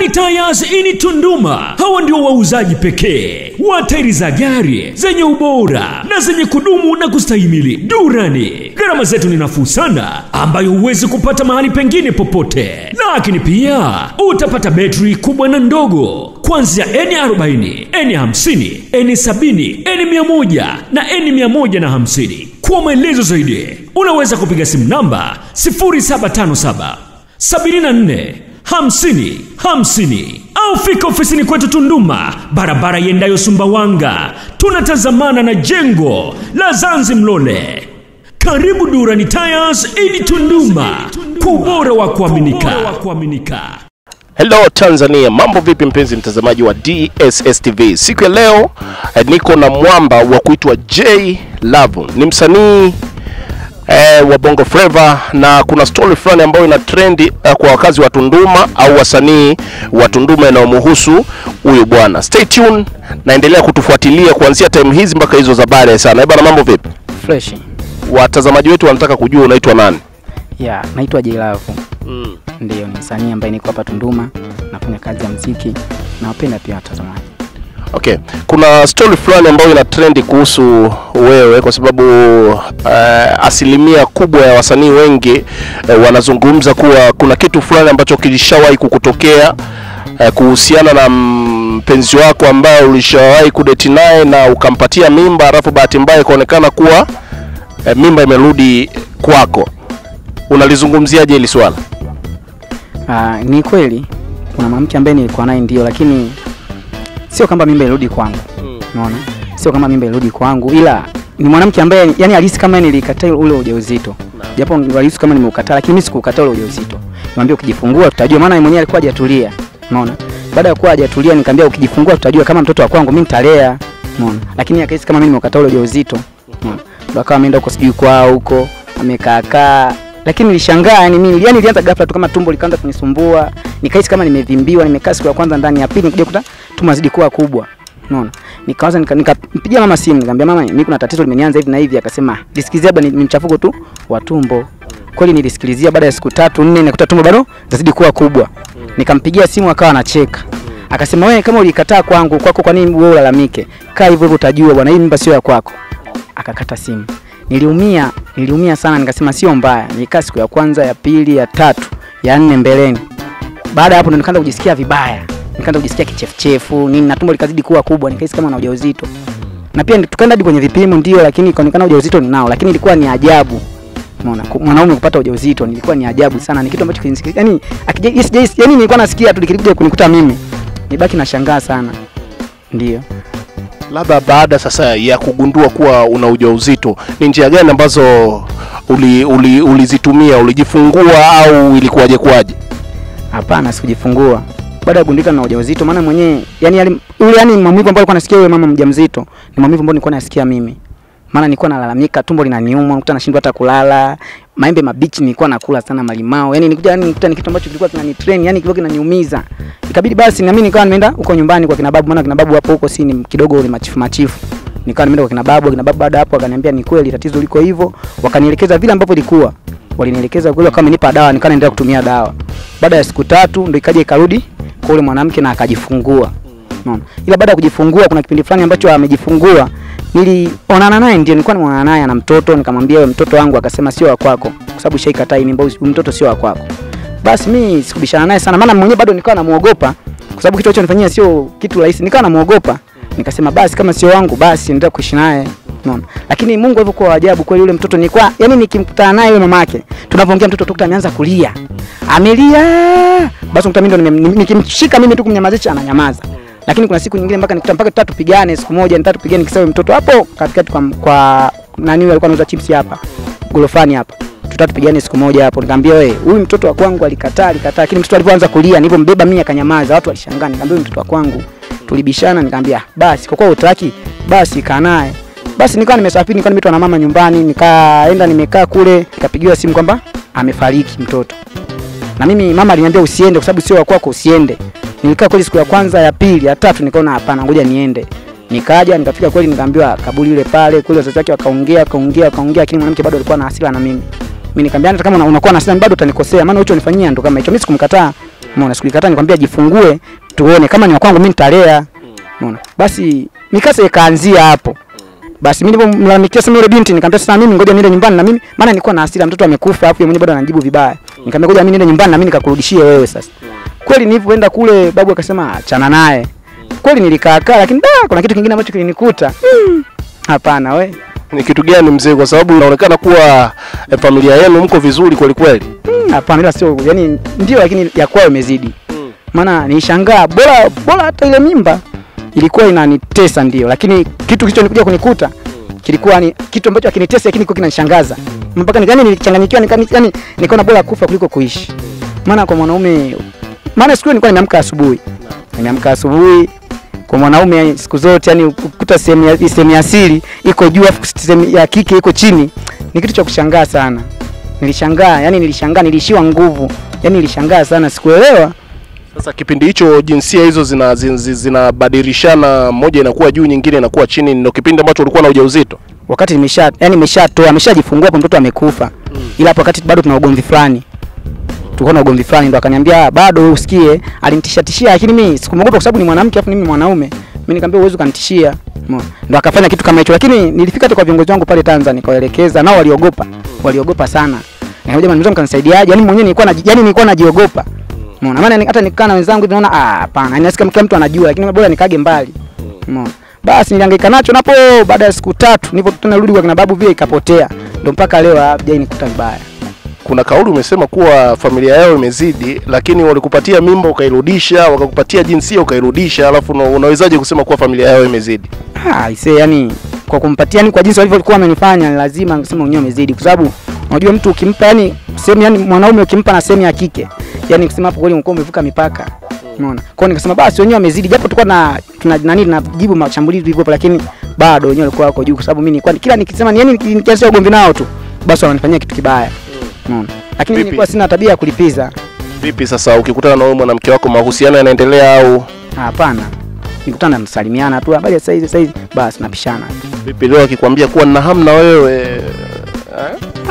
Durani Tires ini Tunduma. Hawa ndio wauzaji pekee wa tairi za gari zenye ubora na zenye kudumu na kustahimili. Durani, gharama zetu ni nafuu sana, ambayo huwezi kupata mahali pengine popote. Lakini pia utapata betri kubwa na ndogo kuanzia N40, N50, N70, N100 na N150. Kwa maelezo zaidi, unaweza kupiga simu namba 0757 74 50 50 au fika ofisini kwetu Tunduma, barabara iendayo Sumbawanga. Tunatazamana na jengo la Zanzi Mlole. Karibu Durani Tires ili Tunduma, kwa ubora wa kuaminika. Hello Tanzania, mambo vipi mpenzi mtazamaji wa DSS TV? Siku ya leo eh, niko na mwamba wa kuitwa J Love. Ni msanii eh, wa Bongo Flava na kuna story fulani ambayo ina trendi eh, kwa wakazi wa Tunduma au wasanii wa Tunduma inayomhusu huyu bwana. Stay tuned, naendelea kutufuatilia kuanzia time hizi mpaka hizo za baadaye sana. Eh, bana mambo vipi? fresh Watazamaji wetu wanataka kujua unaitwa nani? ya naitwa Jilavu. mm. Ndio, ni msanii ambaye niko hapa Tunduma, nafanya kazi ya mziki, nawapenda pia watazamaji. Okay, kuna story fulani ambayo ina trendi kuhusu wewe kwa sababu uh, asilimia kubwa ya wasanii wengi uh, wanazungumza kuwa kuna kitu fulani ambacho kilishawahi kukutokea uh, kuhusiana na mpenzi wako ambaye ulishawahi kudeti naye na ukampatia mimba, alafu bahati mbaya ikaonekana kuwa uh, mimba imerudi kwako. Unalizungumziaje hili swala? Ah, ni kweli kuna mwanamke ambaye nilikuwa naye ndio, lakini sio kama mimba irudi kwangu, unaona, sio kama mimba irudi kwangu, ila ni mwanamke ambaye yani alihisi kama nilikataa ule ujauzito, japo alihisi kama nimeukataa, lakini mimi sikukataa ule ujauzito. Niambia ukijifungua tutajua, maana yeye mwenyewe alikuwa hajatulia, unaona. Baada ya kuwa hajatulia, nikamwambia ukijifungua tutajua kama mtoto wa kwangu mimi nitalea, unaona. Lakini akahisi kama mimi nimeukataa ule ujauzito, unaona. Ndo akawa ameenda huko sijui kwao huko, amekaakaa. Lakini nilishangaa yani mimi yani nilianza ghafla tu kama tumbo likaanza kunisumbua. Nikahisi kama nimevimbiwa nimekaa siku ya kwanza ndani ya pili nikuja kuta tumbo zidi kuwa kubwa. Unaona? Nikaanza nikampigia nika mama simu nikamwambia mama mimi kuna tatizo limenianza hivi na hivi. Akasema nisikilizie labda ni mchafuko tu wa tumbo. Kweli nilisikilizia baada ya siku tatu nne nikuta tumbo bado zazidi kuwa kubwa. Nikampigia simu akawa anacheka. Akasema wewe kama ulikataa kwangu kwako kwa nini wewe ulalamike? Kaa hivyo hivyo utajua bwana hii mimba sio ya kwako. Akakata simu. Niliumia niliumia sana nikasema sio mbaya. Nilikaa siku ya kwanza ya pili ya tatu ya nne mbeleni. Baada ya hapo ndo nikaanza kujisikia vibaya nikaanza kujisikia kichefuchefu nini na tumbo likazidi kuwa kubwa nikahisi kama na ujauzito. Na pia tukaenda hadi kwenye vipimo ndio lakini ikaonekana ujauzito ninao lakini ilikuwa ni ajabu. Mwana, mwanaume kupata ujauzito nilikuwa ni ajabu sana, ni kitu ambacho kinisikia, yani yes, yani nilikuwa nasikia tu likikuja kunikuta mimi. Nibaki nashangaa sana, ndio. labda baada sasa ya kugundua kuwa una ujauzito ni njia gani ambazo ulizitumia? uli, uli, ulijifungua au ilikuwaje kuwaje? Hapana, sikujifungua baada ya gundika na ujauzito, maana mwenyewe yani yule yani maumivu ambayo alikuwa anasikia yule mama mjamzito ni maumivu ambayo nilikuwa nasikia mimi, maana nilikuwa nalalamika, tumbo linaniuma, nikuta nashindwa hata kulala, maembe mabichi nilikuwa nakula sana, malimao, yani nikuja yani nikuta ni kitu ambacho kilikuwa kinanitrain, yani kilikuwa kinaniumiza. Ikabidi basi na mimi nikawa nimeenda huko nyumbani kwa kina babu, maana kina babu hapo huko si ni kidogo ni machifu machifu. Nikawa nimeenda kwa kina babu, kina babu baada hapo akaniambia ni kweli tatizo liko hivyo, wakanielekeza vile ambavyo ilikuwa, walinielekeza kule, kama nipa dawa, nikaa naendelea kutumia dawa. Baada ya siku tatu ndo ikaja ikarudi kwa yule mwanamke na akajifungua. Unaona? Ila baada ya kujifungua kuna kipindi fulani ambacho amejifungua nilionana naye ndio nilikuwa nimeonana naye ana mtoto nikamwambia wewe mtoto wangu akasema sio wa kwako kwa sababu shaikataa mimba mtoto sio wa kwako. Basi mimi sikubishana naye sana maana mwenyewe bado nikawa namuogopa kwa sababu kitu alichonifanyia sio kitu rahisi nikawa namuogopa. Nikasema basi kama sio wangu basi nitakuishi kuishi naye. Unaona? Lakini Mungu alivyokuwa wa ajabu kweli yule mtoto nilikuwa yani nikimkutana naye yule mamake tunapoongea mtoto tukuta ameanza kulia. Amelia. Basi mkuta mimi ndo nikimshika mimi tu kumnyamazisha ananyamaza. Lakini kuna siku nyingine mpaka nikuta mpaka tutapigane siku moja nitatupigane nikisema mtoto hapo katikati kwa, kwa nani alikuwa anauza chips hapa gorofani hapa tutatu pigane siku moja hapo nikamwambia wewe huyu mtoto wa kwangu alikataa alikataa lakini mtoto alipoanza kulia nilipombeba mimi akanyamaza watu walishangaa nikamwambia mtoto wa kwangu tulibishana nikamwambia basi kwa kuwa utaki basi kaa naye basi nikawa nimesafiri nikawa nimeitwa na mama nyumbani nikaenda nimekaa kule nikapigiwa simu kwamba amefariki mtoto. Na mimi mama aliniambia usiende kwa sababu sio wa kwako usiende. Nilikaa kweli siku ya kwanza ya pili ya tatu nikaona hapana ngoja niende. Nikaja nikafika kweli nikaambiwa kaburi ile pale kule wazazi wake wakaongea wakaongea wakaongea lakini mwanamke bado alikuwa na hasira na mimi. Mimi nikamwambia hata kama una- unakuwa na hasira bado utanikosea maana hicho unifanyia ndo kama hicho. Mimi sikumkataa. Umeona, sikulikataa nikwambia jifungue tuone. Kama ni wa kwangu mimi nitalea. Umeona, basi mikasa ikaanzia hapo. Basi mimi nilipomlalamikia sana yule binti nikamwambia sasa mimi ngoja niende nyumbani na mimi maana nilikuwa na hasira mtoto amekufa afu yeye bado ananijibu vibaya. Nikamwambia ngoja mimi niende nyumbani na mimi nikakurudishie wewe sasa. Kweli nilipoenda kule babu akasema achana naye. Kweli nilikaa kaa lakini da kuna kitu kingine ambacho kilinikuta. Mm, Hapana we. Ni kitu gani mzee? Kwa sababu inaonekana kuwa e, familia yenu mko vizuri kweli kweli. Mm, Hapana ila sio yani ndio lakini ya kwao imezidi. Maana nilishangaa bora bora hata ile mimba ilikuwa inanitesa ndio, lakini kitu kilichonikuja kunikuta kilikuwa ni kitu ambacho akinitesa lakini kilikuwa kinanishangaza. Mpaka nikani nilichanganyikiwa yani nikaona bora kufa kuliko kuishi. Maana kwa mwanaume, maana siku nilikuwa nimeamka asubuhi, nimeamka asubuhi kwa mwanaume siku zote yani ukuta sehemu ya sehemu ya siri iko juu afu sehemu ya kike iko chini, ni kitu cha kushangaa sana. Nilishangaa yani, nilishangaa, nilishiwa nguvu. Yani, nilishangaa sana, sikuelewa Sasa kipindi hicho jinsia hizo zinabadilishana, zina zina zin- moja inakuwa juu, nyingine inakuwa chini, ndio kipindi ambacho ulikuwa na ujauzito. wakati nimesha yani nimeshatoa ameshajifungua hapo mtoto amekufa. Mm. ila hapo wakati bado tuna ugomvi fulani. Tulikuwa na ugomvi fulani ndo akaniambia "Ah, bado wewe usikie. Alinitisha tishia lakini mimi sikumwogopa kwa sababu ni mwanamke afu mimi mwanaume. Mimi nikamwambia uwezo kanitishia ndo akafanya kitu kama hicho. Lakini nilifika hata kwa viongozi wangu pale Tanzania nikawaelekeza nao waliogopa. Waliogopa sana. Nikamwambia jamani mzee mkanisaidiaje? Yani mwenyewe nilikuwa na yani nilikuwa najiogopa Umeona? Maana hata nikaa na wenzangu hivi naona ah hapana. Yaani nasikia kila mtu anajua lakini bora nikage mbali. Umeona? Basi nilihangaika nacho napo baada ya siku tatu nilipo tena rudi kwa kina babu vile ikapotea. Ndio mpaka leo hajai nikuta vibaya. Kuna kauli umesema kuwa familia yao imezidi, lakini walikupatia mimba ukairudisha, wakakupatia jinsia ukairudisha, alafu unawezaje kusema kuwa familia yao imezidi? Ah, ise yani kwa kumpatia yani kwa jinsi walivyokuwa wamenifanya ni lazima angesema wenyewe imezidi kwa sababu unajua mtu ukimpa yani sehemu yani mwanaume ukimpa na sehemu ya kike yani kusema hapo kweli unakuwa umevuka mipaka. Umeona? Kwa hiyo nikasema basi wenyewe wamezidi japo tulikuwa na tuna nani tunajibu mashambulizi hivyo hapo, lakini bado wenyewe walikuwa wako juu kwa sababu mimi nilikuwa kila nikisema ni yani nikianza ugomvi nao tu basi wananifanyia kitu kibaya. Umeona? Lakini mimi nilikuwa sina tabia ya kulipiza. Vipi sasa ukikutana na wewe mwanamke wako, mahusiano yanaendelea au Hapana. Nikutana nasalimiana tu habari ya saizi saizi basi napishana. vipi? Leo akikwambia kuwa na hamu na wewe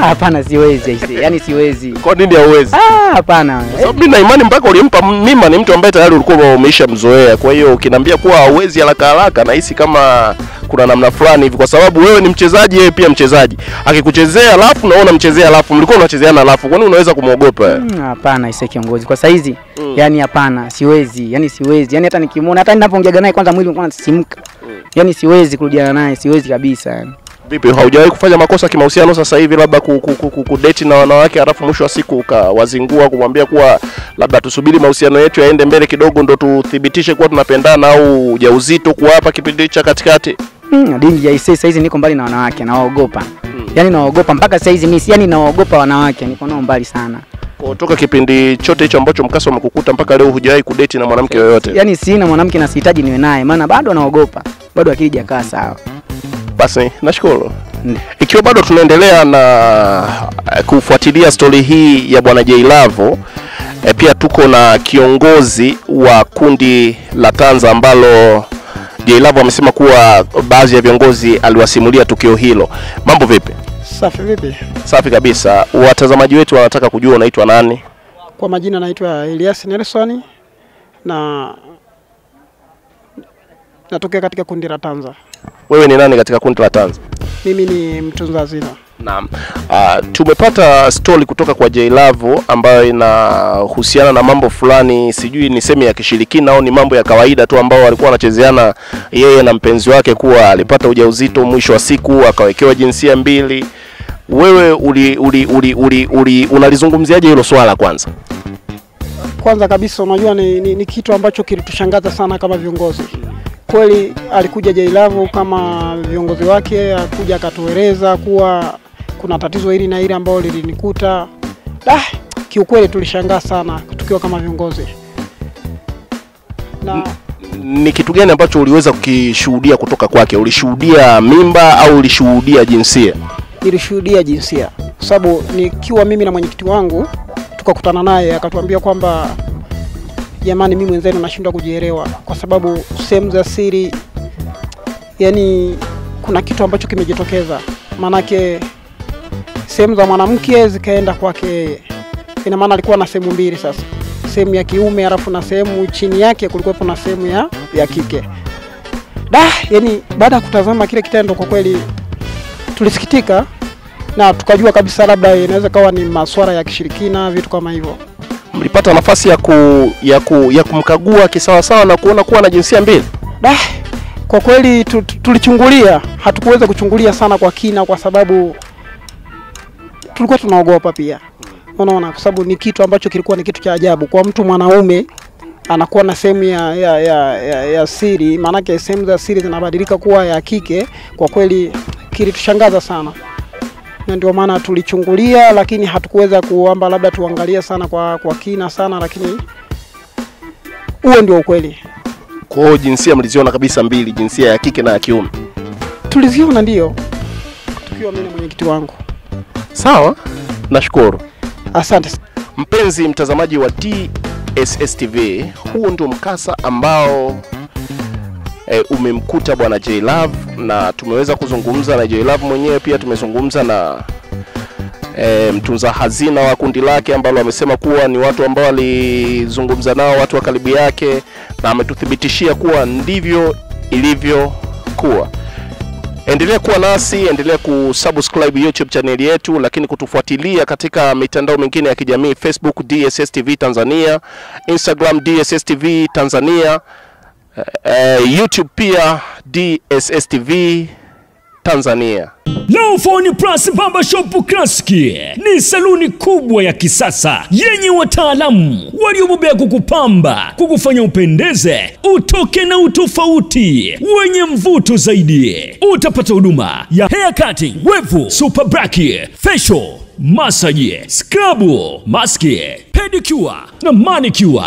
hapana siwezi aise. Yaani siwezi. kwa nini hauwezi? Ah, hapana. Kwa sababu mimi na imani mpaka ulimpa mimba ni mtu ambaye tayari ulikuwa umeisha mzoea. Kwa hiyo ukiniambia kuwa hauwezi haraka haraka, nahisi kama kuna namna fulani hivi, kwa sababu wewe ni mchezaji, yeye pia mchezaji. Akikuchezea alafu na wewe unamchezea alafu, mlikuwa unachezeana alafu, kwani unaweza kumuogopa? Mm, Hapana ise kiongozi. Kwa saizi Mm. yani hapana, siwezi. Yani siwezi. Yani hata nikimwona hata ninapoongea naye kwanza mwili unakuwa unasisimka. Yani siwezi kurudiana naye, siwezi kabisa. Yani. Vipi, haujawahi kufanya makosa kimahusiano sasa hivi, labda ku, ku, ku, ku, kudeti na wanawake halafu mwisho wa siku ukawazingua kumwambia kuwa labda tusubiri mahusiano yetu yaende mbele kidogo ndo tuthibitishe kuwa tunapendana, au ujauzito kuwa hapa kipindi cha katikati? Mm, dini ya ise saizi niko mbali na wanawake, nawaogopa. Yani nawaogopa mpaka saizi mimi, yani nawaogopa wanawake, niko nao mbali sana. Kutoka kipindi chote hicho ambacho mkasa umekukuta mpaka leo hujawahi kudeti na mwanamke yoyote? Yani sina mwanamke na sihitaji niwe naye, maana bado naogopa. Bado akili hajakaa sawa. Basi nashukuru. Ikiwa bado tunaendelea na eh, kufuatilia stori hii ya bwana Jailavo, e, pia tuko na kiongozi wa kundi la Tanza ambalo Jailavo amesema kuwa baadhi ya viongozi aliwasimulia tukio hilo. Mambo vipi? Safi vipi? Safi kabisa. Watazamaji wetu wanataka kujua unaitwa nani? Kwa majina naitwa Elias Nelson na natokea katika kundi la Tanza. Wewe ni nani katika kundi la Tanza? Mimi ni mtunza hazina. Naam. Uh, tumepata stori kutoka kwa Jailavo ambayo inahusiana na mambo fulani, sijui ni sehemu ya kishirikina au ni mambo ya kawaida tu ambao walikuwa wanachezeana yeye na mpenzi wake, kuwa alipata ujauzito, mwisho wa siku akawekewa jinsia mbili. Wewe uli, uli, uli, uli, uli unalizungumziaje hilo swala kwanza? Kwanza kabisa, unajua ni, ni, ni kitu ambacho kilitushangaza sana kama viongozi. Kweli alikuja Jailavu kama viongozi wake, akuja akatueleza kuwa kuna tatizo hili na hili ambalo lilinikuta. Ah, kiukweli tulishangaa sana tukiwa kama viongozi na Ni kitu gani ambacho uliweza kukishuhudia kutoka kwake? Ulishuhudia mimba au ulishuhudia jinsia? nilishuhudia jinsia, kwa sababu nikiwa mimi na mwenyekiti wangu tukakutana naye akatuambia kwamba jamani, mimi mwenzenu nashindwa kujielewa kwa sababu sehemu za siri, yani kuna kitu ambacho kimejitokeza, maanake sehemu za mwanamke zikaenda kwake yeye. Ina maana alikuwa na sehemu mbili sasa, sehemu ya kiume, alafu na sehemu chini yake kulikuwepo na sehemu ya, ya kike. Da, yani baada ya kutazama kile kitendo kwa kweli tulisikitika na tukajua kabisa labda inaweza kawa ni masuala ya kishirikina, vitu kama hivyo. Mlipata nafasi ya, ku, ya, ku, ya kumkagua kisawasawa na kuona kuwa na jinsia mbili? Da, kwa kweli tu- tu- tulichungulia, hatukuweza kuchungulia sana kwa kina, kwa sababu tulikuwa tunaogopa pia, unaona, kwa sababu ni kitu ambacho kilikuwa ni kitu cha ajabu kwa mtu mwanaume anakuwa na sehemu ya, ya, ya, ya, ya siri, maanake sehemu za siri zinabadilika kuwa ya kike. Kwa kweli kilitushangaza sana, na ndio maana tulichungulia, lakini hatukuweza kuomba labda tuangalie sana kwa, kwa kina sana, lakini huo ndio ukweli. Kwa hiyo jinsia mliziona kabisa mbili, jinsia ya kike na ya kiume. tuliziona ndio, tukiwa mimi na mwenyekiti wangu. Sawa, nashukuru. Asante. Mpenzi mtazamaji wa TSS TV, huu ndio mkasa ambao e, umemkuta bwana J Love na tumeweza kuzungumza na J Love mwenyewe, pia tumezungumza na e, mtunza hazina wa kundi lake ambalo amesema kuwa ni watu ambao alizungumza nao watu wa karibu yake, na ametuthibitishia kuwa ndivyo ilivyokuwa. Endelea kuwa nasi, endelea kusubscribe YouTube channel yetu, lakini kutufuatilia katika mitandao mingine ya kijamii Facebook DSS TV Tanzania, Instagram DSS TV Tanzania, eh, YouTube pia DSS TV Tanzania. Lowphone Plus Barber Shop Classic ni saluni kubwa ya kisasa yenye wataalamu waliobobea kukupamba, kukufanya upendeze, utoke na utofauti wenye mvuto zaidi. Utapata huduma ya hair cutting, wevu, super braki, facial, massage, scrub, maski, pedicure na manicure.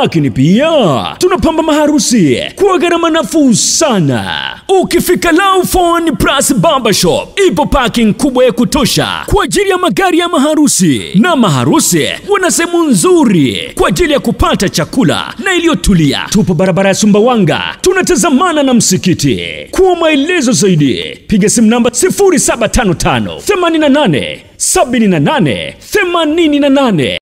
Lakini pia tunapamba maharusi kwa gharama nafuu sana. Ukifika Laufon Plus Barbershop, ipo parking kubwa ya kutosha kwa ajili ya magari ya maharusi, na maharusi wana sehemu nzuri kwa ajili ya kupata chakula na iliyotulia. Tupo barabara ya Sumbawanga, tunatazamana na msikiti. Kwa maelezo zaidi, piga simu namba 0755 88 78 88